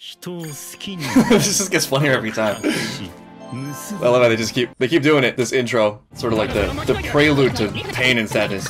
this just gets funnier every time. I love how they just keep they keep doing it. This intro, sort of like the the prelude to pain and sadness.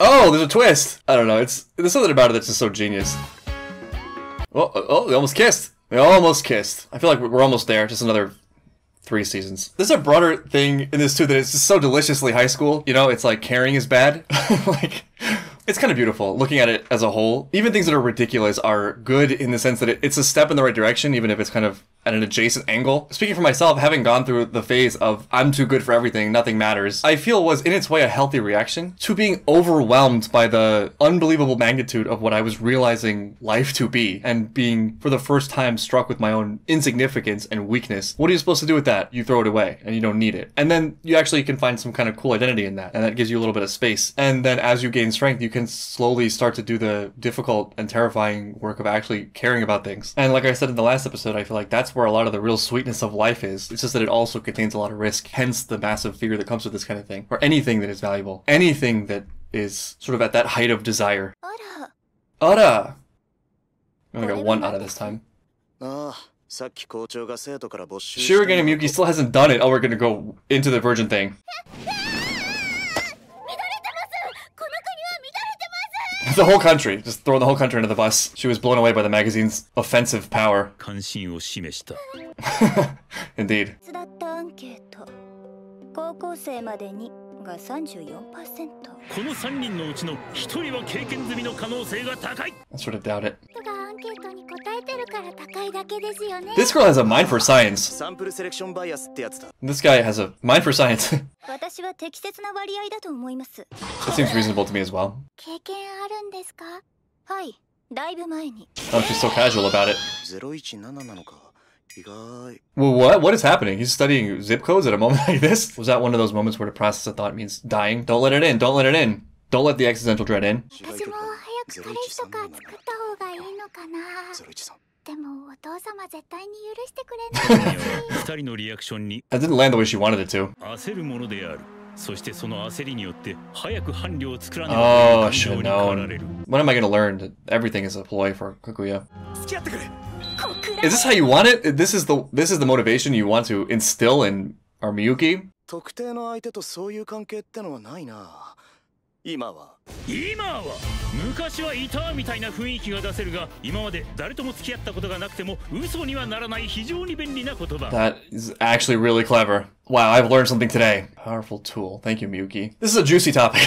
Oh, there's a twist. I don't know. It's there's something about it that's just so genius. Oh, oh, they almost kissed. They almost kissed. I feel like we're almost there. Just another three seasons. There's a broader thing in this too that it's just so deliciously high school. You know, it's like caring is bad. like it's kind of beautiful looking at it as a whole. Even things that are ridiculous are good in the sense that it, it's a step in the right direction, even if it's kind of at an adjacent angle. Speaking for myself, having gone through the phase of I'm too good for everything, nothing matters, I feel was in its way a healthy reaction to being overwhelmed by the unbelievable magnitude of what I was realizing life to be and being for the first time struck with my own insignificance and weakness. What are you supposed to do with that? You throw it away and you don't need it. And then you actually can find some kind of cool identity in that and that gives you a little bit of space. And then as you gain strength, you can slowly start to do the difficult and terrifying work of actually caring about things. And like I said in the last episode, I feel like that's where a lot of the real sweetness of life is. It's just that it also contains a lot of risk, hence the massive fear that comes with this kind of thing. Or anything that is valuable. Anything that is sort of at that height of desire. Ara! I only got one out of this time. Shirogane Miyuki still hasn't done it. Oh, we're gonna go into the virgin thing. the whole country. Just throwing the whole country under the bus. She was blown away by the magazine's offensive power. Indeed. が34%この3人のうちの1人は経験済みの可能性が高い I sort of doubt it がアンケートに答えてるから高いだけですよね This girl has a mind for science サンプルセレクションバイアスってやつだ This guy has a mind for science 私は適切な割合だと思います That seems reasonable to me as well 経験あるんですかはい だいぶ前に Oh, she's so casual about it 017なのか well, what? What is happening? He's studying zip codes at a moment like this? Was that one of those moments where to process a thought means dying? Don't let it in. Don't let it in. Don't let the existential dread in. That didn't land the way she wanted it to. Oh, I should have known. When am I going to learn that everything is a ploy for Kaguya? Is this how you want it? This is the this is the motivation you want to instill in our Miyuki? 特定の相手とそういう関係ってのはないな。今は。今は昔はいたみたいな雰囲気が出せるが今まで誰とも付き合ったことがなくても嘘にはならない非常に便利な言葉 That is actually really clever. Wow, I've learned something today. Powerful tool. Thank you, Miyuki. This is a juicy topic.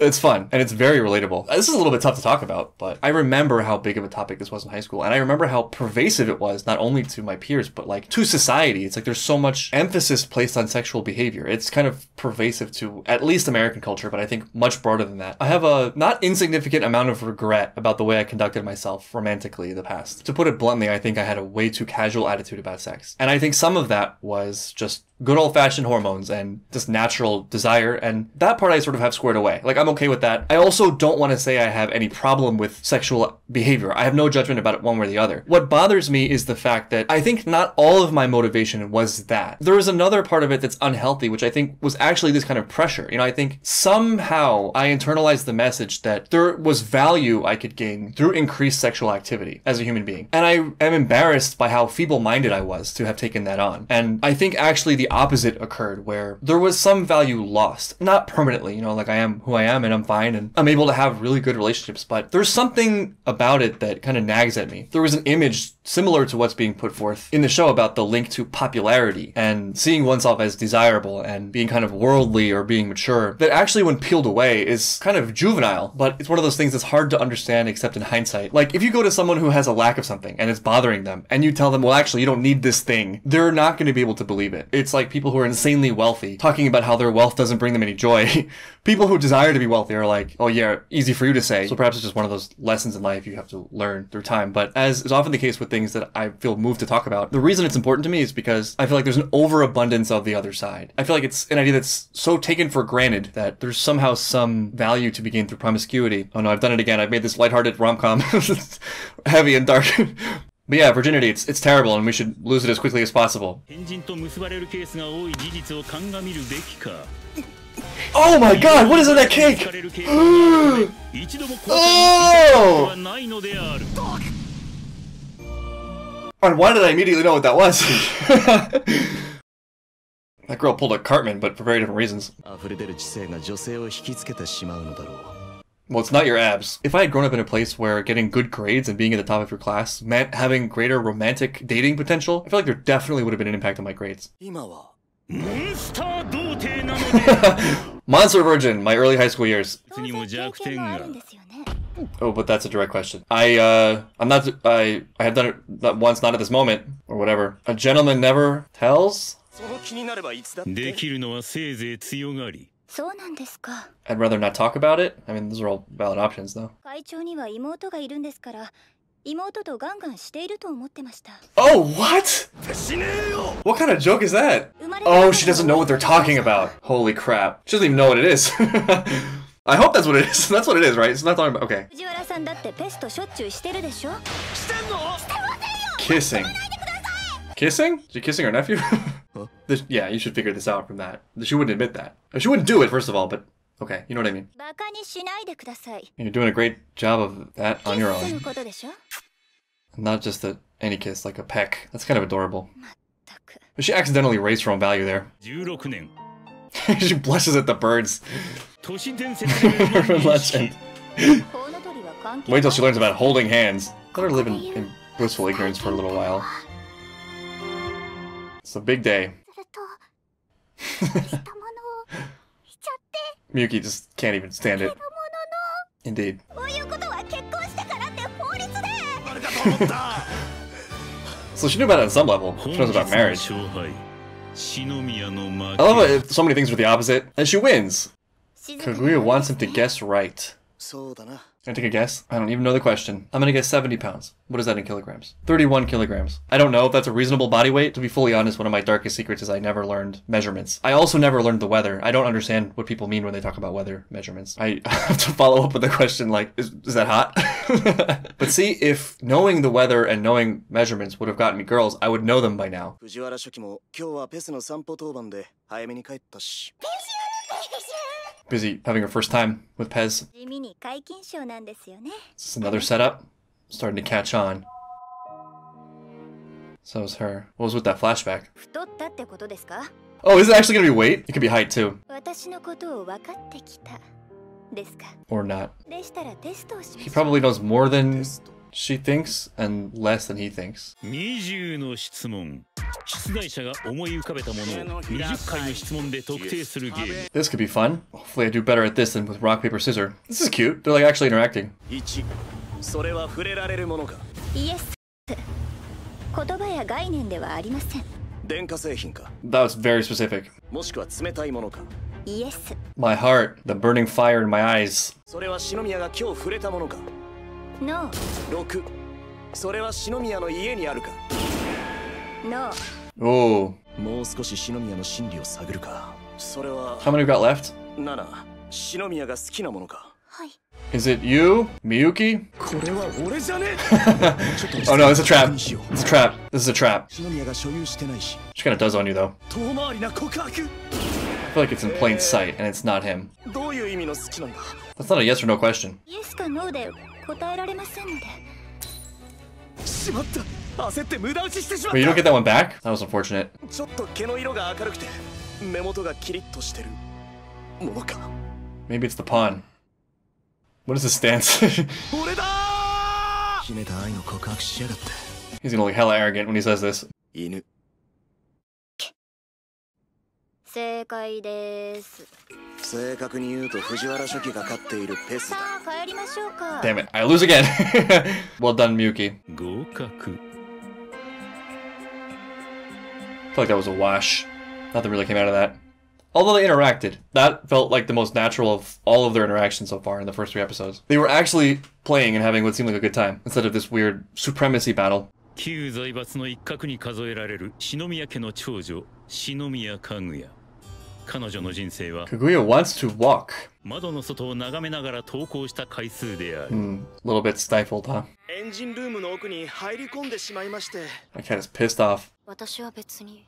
It's fun and it's very relatable. This is a little bit tough to talk about, but I remember how big of a topic this was in high school, and I remember how pervasive it was not only to my peers but like to society. It's like there's so much emphasis placed on sexual behavior. It's kind of pervasive to at least American culture, but I think much broader than that. I have a not insignificant amount of regret about the way I conducted myself romantically in the past. To put it bluntly, I think I had a way too casual attitude about sex, and I think some of that was just good old fashioned hormones and just natural desire. And that part I sort of have squared away. Like, I'm okay with that. I also don't want to say I have any problem with sexual behavior. I have no judgment about it one way or the other. What bothers me is the fact that I think not all of my motivation was that. There is another part of it that's unhealthy, which I think was actually this kind of pressure. You know, I think somehow I internalized the message that there was value I could gain through increased sexual activity as a human being. And I am embarrassed by how feeble minded I was to have taken that on. And I think actually the opposite occurred where there was some value lost. Not permanently, you know, like I am who I am and I'm fine and I'm able to have really good relationships, but there's something about it that kind of nags at me. There was an image similar to what's being put forth in the show about the link to popularity and seeing oneself as desirable and being kind of worldly or being mature that actually when peeled away is kind of juvenile, but it's one of those things that's hard to understand except in hindsight. Like if you go to someone who has a lack of something and it's bothering them and you tell them, well, actually, you don't need this thing, they're not going to be able to believe it. It's like people who are insanely wealthy talking about how their wealth doesn't bring them any joy. people who desire to be wealthy are like, oh yeah, easy for you to say. So perhaps it's just one of those lessons in life you have to learn through time. But as is often the case with things that I feel moved to talk about, the reason it's important to me is because I feel like there's an overabundance of the other side. I feel like it's an idea that's so taken for granted that there's somehow some value to be gained through promiscuity. Oh no, I've done it again. I've made this lighthearted rom-com heavy and dark. But yeah, virginity, it's, it's terrible and we should lose it as quickly as possible. Oh my god, what is in that cake? oh! And why did I immediately know what that was? that girl pulled a Cartman, but for very different reasons. Well, it's not your abs. If I had grown up in a place where getting good grades and being at the top of your class meant having greater romantic dating potential, I feel like there definitely would have been an impact on my grades. Monster Virgin, my early high school years. Oh, but that's a direct question. I, uh, I'm not, I, I have done it not once, not at this moment, or whatever. A gentleman never tells? I'd rather not talk about it. I mean, those are all valid options, though. Oh, what? What kind of joke is that? Oh, she doesn't know what they're talking about. Holy crap. She doesn't even know what it is. I hope that's what it is. That's what it is, right? It's not talking about. Okay. Kissing. Kissing? She kissing her nephew? this, yeah, you should figure this out from that. She wouldn't admit that. She wouldn't do it, first of all, but okay, you know what I mean. You're doing a great job of that on your own. Not just a, any kiss, like a peck. That's kind of adorable. But she accidentally raised her own value there. she blushes at the birds. Wait till she learns about holding hands. Let her live in, in blissful ignorance for a little while. It's a big day. Miyuki just can't even stand it. Indeed. so she knew about it on some level. She knows about marriage. I love it. So many things are the opposite. And she wins. Kaguya wants him to guess right. I take a guess? I don't even know the question. I'm gonna guess 70 pounds. What is that in kilograms? 31 kilograms. I don't know if that's a reasonable body weight. To be fully honest, one of my darkest secrets is I never learned measurements. I also never learned the weather. I don't understand what people mean when they talk about weather measurements. I have to follow up with the question like, is, is that hot? but see, if knowing the weather and knowing measurements would have gotten me girls, I would know them by now. Busy having her first time with Pez. This is another setup. Starting to catch on. So is her. What was with that flashback? Oh, is it actually gonna be weight? It could be height too. Or not. He probably knows more than she thinks and less than he thinks. 出題者が思い浮かべたものを20回の質問で特定するゲーム This could be fun. Hopefully I do better at this than with rock, paper, scissors. This is cute. They're like actually interacting. 1それは触れられるものかイエス言葉や概念ではありません電化製品か That was very specific. もしくは冷たいものかイエス My heart, the burning fire in my eyes. それは篠宮が今日触れたものか No 6それは篠宮の家にあるか No Oh. How many we got left? Is it you, Miyuki? oh no, it's a trap. It's a trap. This is a trap. She kind of does on you though. I feel like it's in plain sight and it's not him. That's not a yes or no question. 答えられませんのでしまった焦って無駄打ちしてしまった Wait, you don't get that one back? That was unfortunate ちょっと毛の色が明るくて目元がキリッとしてるものか Maybe it's the pawn What is his stance? 俺だ秘めた愛の告白しやがって He's gonna look hella arrogant when he says this 犬正解です正確に言うと藤原書記が勝っているペスださあ帰りましょうか Damn it, I lose again Well done, Miyuki 合格 I feel like that was a wash. Nothing really came out of that. Although they interacted. That felt like the most natural of all of their interactions so far in the first three episodes. They were actually playing and having what seemed like a good time, instead of this weird supremacy battle. 旧財閥の一角に数えられる篠宮家の長女篠宮かぐや 彼女の人生は Kaguya wants to walk 窓の外を眺めながら投稿した回数である、mm, a little bit stifled, huh? エンジンルームの奥に入り込んでしまいまして My cat is pissed off 私は別に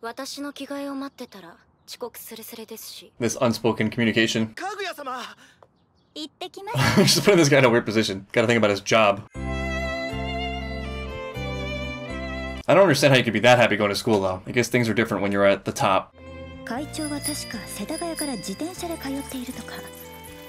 私の着替えを待ってたら遅刻するすれですし This unspoken communication かぐや様行ってきます Just putting this guy in a weird position Gotta think about his job I don't understand how you could be that happy going to school though. I guess things are different when you're at the top. 会長は確か世田谷から自転車で通っているとか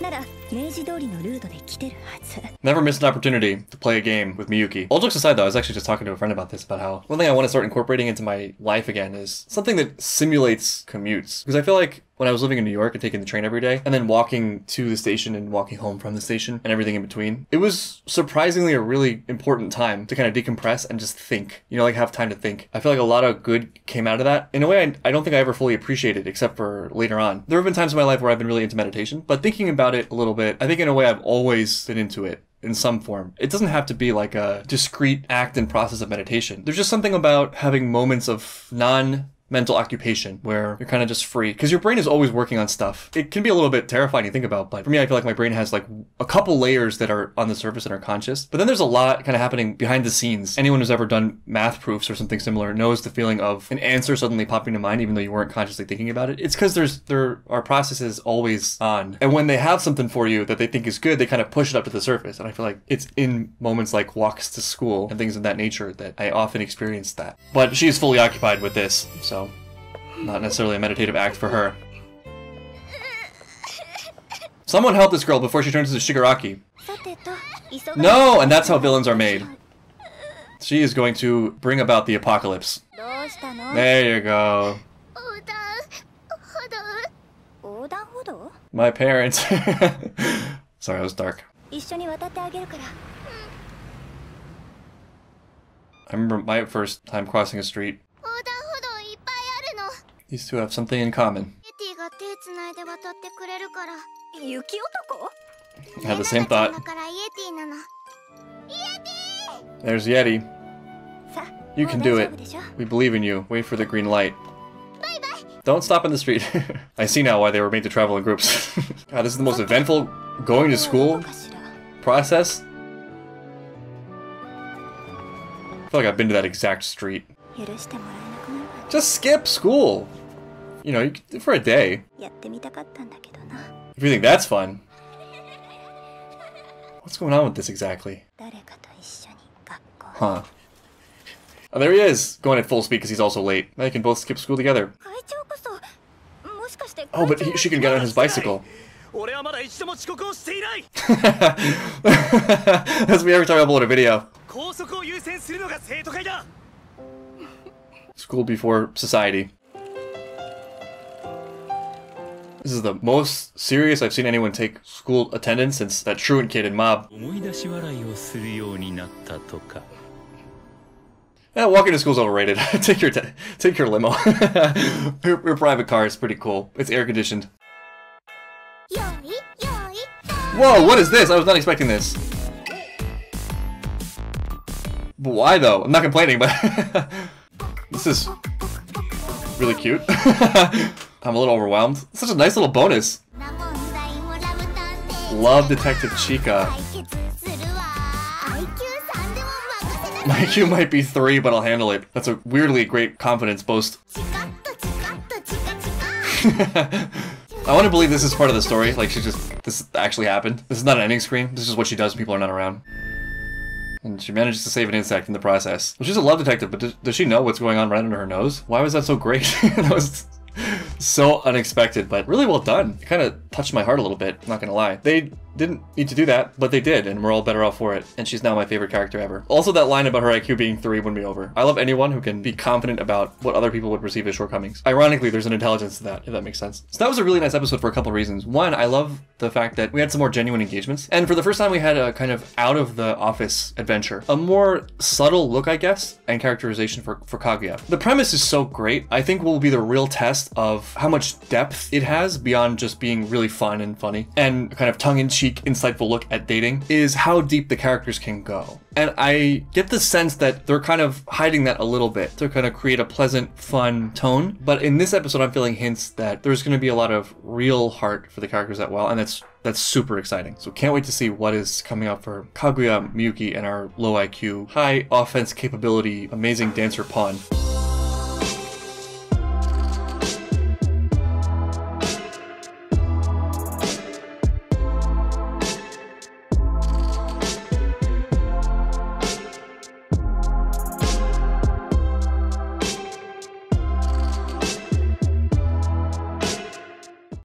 なら明治通りのルートで来てるはず Never missed an opportunity to play a game with Miyuki. All jokes aside though, I was actually just talking to a friend about this, about how one thing I want to start incorporating into my life again is something that simulates commutes. Because I feel like when I was living in New York and taking the train every day, and then walking to the station and walking home from the station and everything in between, it was surprisingly a really important time to kind of decompress and just think. You know, like have time to think. I feel like a lot of good came out of that. In a way, I, I don't think I ever fully appreciated, except for later on. There have been times in my life where I've been really into meditation, but thinking about it a little bit, I think in a way I've always been into it in some form. It doesn't have to be like a discrete act and process of meditation. There's just something about having moments of non mental occupation where you're kind of just free because your brain is always working on stuff. It can be a little bit terrifying to think about, but for me, I feel like my brain has like a couple layers that are on the surface and are conscious, but then there's a lot kind of happening behind the scenes. Anyone who's ever done math proofs or something similar knows the feeling of an answer suddenly popping to mind, even though you weren't consciously thinking about it. It's because there's there are processes always on, and when they have something for you that they think is good, they kind of push it up to the surface. And I feel like it's in moments like walks to school and things of that nature that I often experience that. But she is fully occupied with this, so not necessarily a meditative act for her. Someone help this girl before she turns into Shigaraki. No! And that's how villains are made. She is going to bring about the apocalypse. There you go. My parents. Sorry, I was dark. I remember my first time crossing a street. These two have something in common. I had the same thought. There's Yeti. You can do it. We believe in you. Wait for the green light. Don't stop in the street. I see now why they were made to travel in groups. God, this is the most eventful going to school process. I feel like I've been to that exact street. Just skip school. You know, you for a day. If you think that's fun. What's going on with this exactly? Huh. Oh, there he is, going at full speed because he's also late. Now They can both skip school together. Oh, but he, she can get on his bicycle. That's me every time I upload a video. School before society. This is the most serious I've seen anyone take school attendance since that truant kid in Mob. Yeah, walking to school is overrated. take your take your limo. your, your private car is pretty cool. It's air conditioned. Whoa, what is this? I was not expecting this. But why though? I'm not complaining, but this is really cute. I'm a little overwhelmed. Such a nice little bonus. Love Detective Chika. My IQ might be 3, but I'll handle it. That's a weirdly great confidence boast. I want to believe this is part of the story. Like, she just... This actually happened. This is not an ending screen. This is what she does when people are not around. And she manages to save an insect in the process. Well, she's a love detective, but does, does she know what's going on right under her nose? Why was that so great? that was so unexpected, but really well done. Kind of touched my heart a little bit, not gonna lie. They didn't need to do that, but they did, and we're all better off for it. And she's now my favorite character ever. Also, that line about her IQ being 3 won me over. I love anyone who can be confident about what other people would perceive as shortcomings. Ironically, there's an intelligence to that, if that makes sense. So that was a really nice episode for a couple reasons. One, I love the fact that we had some more genuine engagements, and for the first time we had a kind of out of the office adventure. A more subtle look, I guess, and characterization for, for Kaguya. The premise is so great, I think will be the real test of how much depth it has beyond just being really fun and funny, and kind of tongue-in-cheek insightful look at dating is how deep the characters can go. And I get the sense that they're kind of hiding that a little bit to kind of create a pleasant, fun tone. But in this episode, I'm feeling hints that there's going to be a lot of real heart for the characters as well, and that's that's super exciting. So can't wait to see what is coming up for Kaguya Miyuki and our low IQ, high offense capability, amazing dancer pawn.